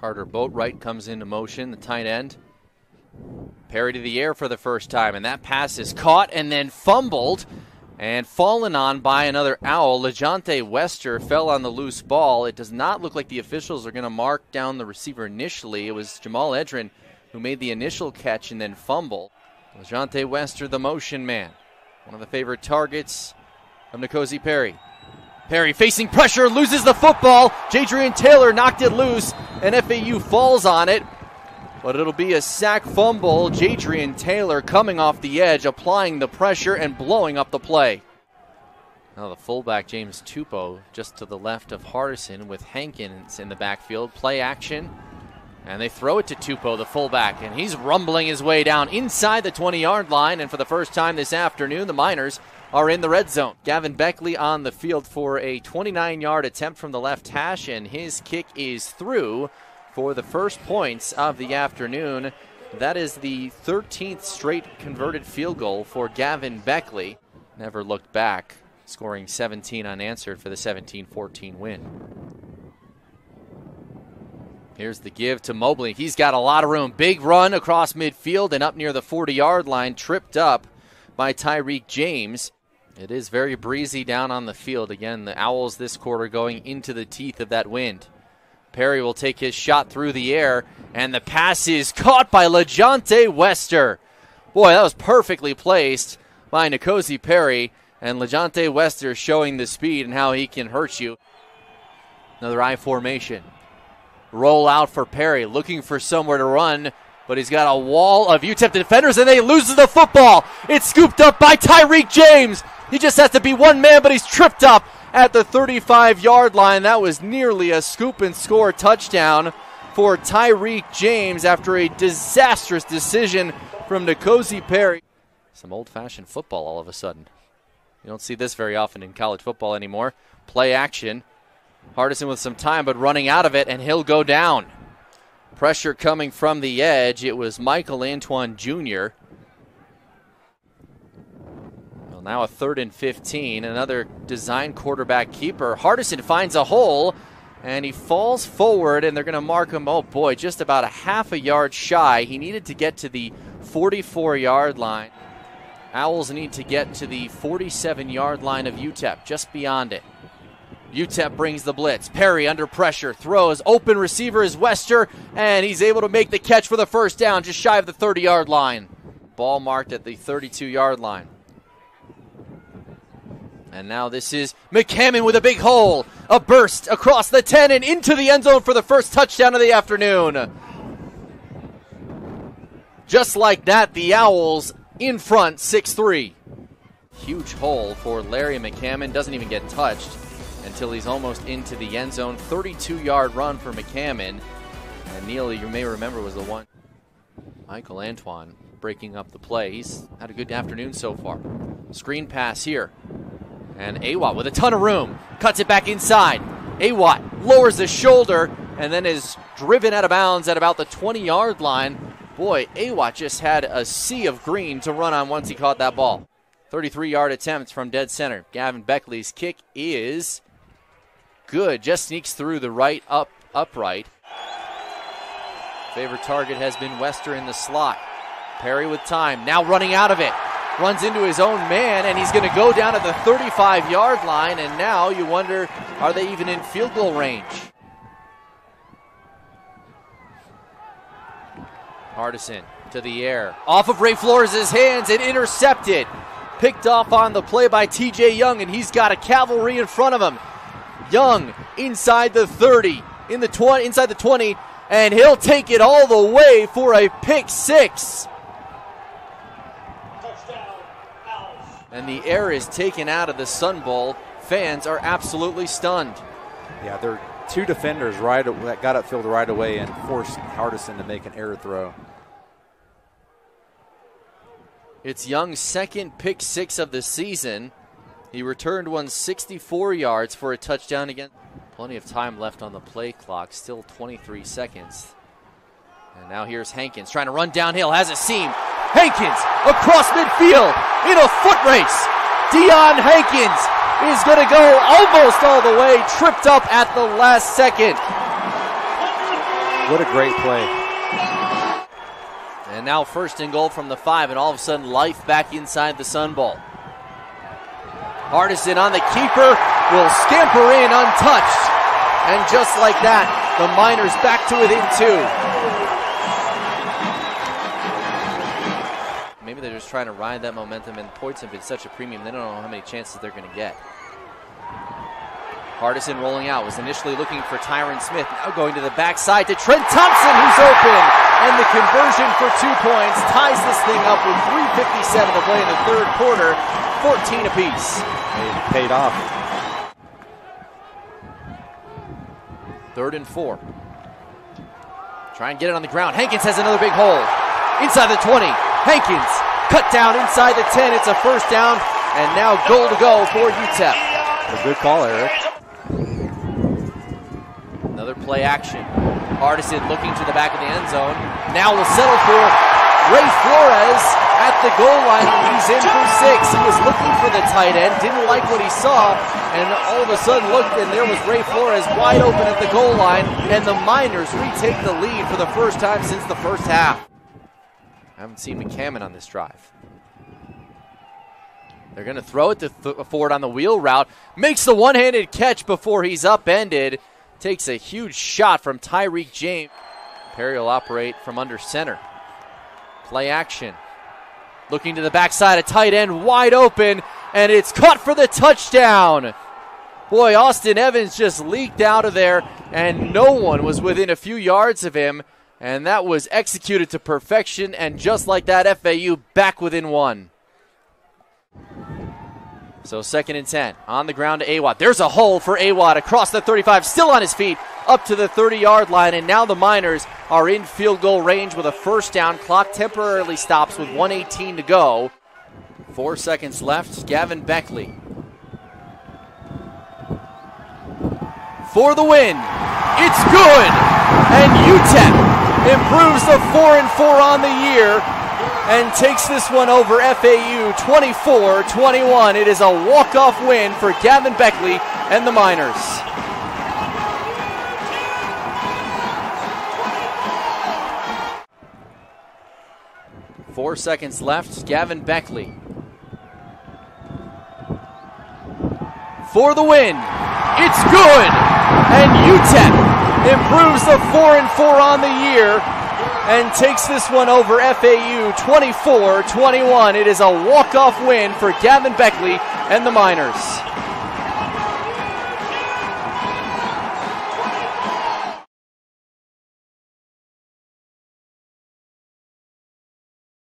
Carter Boatwright comes into motion, the tight end. Perry to the air for the first time, and that pass is caught and then fumbled and fallen on by another owl. LaJohntay Wester fell on the loose ball. It does not look like the officials are going to mark down the receiver initially. It was Jahmal Edrine who made the initial catch and then fumble. LaJohntay Wester, the motion man, one of the favorite targets of N'Kosi Perry. Perry facing pressure, loses the football. Jadrian Taylor knocked it loose, and FAU falls on it. But it'll be a sack fumble. Jadrian Taylor coming off the edge, applying the pressure and blowing up the play. Now the fullback James Tupou just to the left of Hardison with Hankins in the backfield. Play action. And they throw it to Tupou, the fullback, and he's rumbling his way down inside the 20 yard line. And for the first time this afternoon, the Miners are in the red zone. Gavin Baechle on the field for a 29 yard attempt from the left hash, and his kick is through for the first points of the afternoon. That is the 13th straight converted field goal for Gavin Baechle. Never looked back, scoring 17 unanswered for the 17 14 win. Here's the give to Mobley. He's got a lot of room. Big run across midfield and up near the 40 yard line, tripped up by Tyreek James. It is very breezy down on the field. Again, the Owls this quarter going into the teeth of that wind. Perry will take his shot through the air, and the pass is caught by LaJohntay Wester. Boy, that was perfectly placed by N'Kosi Perry, and LaJohntay Wester showing the speed and how he can hurt you. Another I formation. Roll out for Perry, looking for somewhere to run, but he's got a wall of UTEP defenders, and they loses the football. It's scooped up by Tyreek James. He just has to be one man, but he's tripped up at the 35 yard line. That was nearly a scoop and score touchdown for Tyreek James after a disastrous decision from N'Kosi Perry. Some old fashioned football all of a sudden. You don't see this very often in college football anymore. Play action. Hardison with some time, but running out of it, and he'll go down. Pressure coming from the edge. It was Michael Antoine Jr. Now a third and 15. Another design quarterback keeper. Hardison finds a hole, and he falls forward, and they're going to mark him. Oh boy, just about a half a yard shy. He needed to get to the 44 yard line. Owls need to get to the 47 yard line of UTEP, just beyond it. UTEP brings the blitz. Perry under pressure, throws. Open receiver is Wester, and he's able to make the catch for the first down, just shy of the 30 yard line. Ball marked at the 32 yard line. And now this is McCammon with a big hole. A burst across the 10 and into the end zone for the first touchdown of the afternoon. Just like that, the Owls in front 6 3. Huge hole for Larry McCammon. Doesn't even get touched until he's almost into the end zone. 32 yard run for McCammon. And Neil, you may remember, was the one. Michael Antoine breaking up the play. He's had a good afternoon so far. Screen pass here. And Awatt with a ton of room cuts it back inside. Awatt lowers the shoulder and then is driven out of bounds at about the 20 yard line. Boy, Awatt just had a sea of green to run on once he caught that ball. 33 yard attempt from dead center. Gavin Baechle's kick is good. Just sneaks through the right up upright. Favorite target has been Wester in the slot. Perry with time. Now running out of it. Runs into his own man, and he's going to go down at the 35 yard line. And now you wonder are they even in field goal range? Hardison to the air. Off of Ray Flores' hands and intercepted. Picked off on the play by TJ Young, and he's got a cavalry in front of him. Young inside the 30, in the 20, inside the 20, and he'll take it all the way for a pick six. And the air is taken out of the Sun Bowl. Fans are absolutely stunned. Yeah, there are two defenders right that got upfield right away and forced Hardison to make an error throw. It's Young's second pick six of the season. He returned one 64 yards for a touchdown again. Plenty of time left on the play clock, still 23 seconds. And now here's Hankins trying to run downhill, has a seam. Hankins across midfield in a foot race. Deion Hankins is going to go almost all the way, tripped up at the last second. What a great play. And now first and goal from the five, and all of a sudden life back inside the Sun Bowl. Hardison on the keeper will scamper in untouched. And just like that, the Miners back to within two. Just trying to ride that momentum, and points have been such a premium, they don't know how many chances they're going to get. Hardison rolling out, was initially looking for Tyrin Smith, now going to the backside to Trent Thompson, who's open. And the conversion for two points ties this thing up with 3.57 to play in the third quarter, 14 apiece. It paid off. Third and four. Try and get it on the ground. Hankins has another big hole. Inside the 20. Hankins cut down inside the 10. It's a first down, and now goal to go for UTEP. A good call, Eric. Another play action. Hardison looking to the back of the end zone. Now will settle for Ray Flores at the goal line. He's in for six. He was looking for the tight end, didn't like what he saw, and all of a sudden looked, and there was Ray Flores wide open at the goal line, and the Miners retake the lead for the first time since the first half. I haven't seen McCammon on this drive. They're going to throw it to th- Ford on the wheel route. Makes the one handed catch before he's upended. Takes a huge shot from Tyreek James. Perry will operate from under center. Play action. Looking to the backside, a tight end wide open, and it's caught for the touchdown. Boy, Austin Evans just leaked out of there, and no one was within a few yards of him. And that was executed to perfection, and just like that, FAU back within one. So second and 10 on the ground to Awatt. There's a hole for Awatt across the 35, still on his feet, up to the 30 yard line. And now the Miners are in field goal range with a first down. Clock temporarily stops with 118 to go. Four seconds left. Gavin Baechle for the win. It's good. And UTEP improves the 4 and 4 on the year and takes this one over FAU 24 21. It is a walk off win for Gavin Baechle and the Miners. Four seconds left. Gavin Baechle for the win. It's good. And UTEP improves the 4 and 4 on the year and takes this one over FAU 24 21. It is a walk off win for Gavin Baechle and the Miners.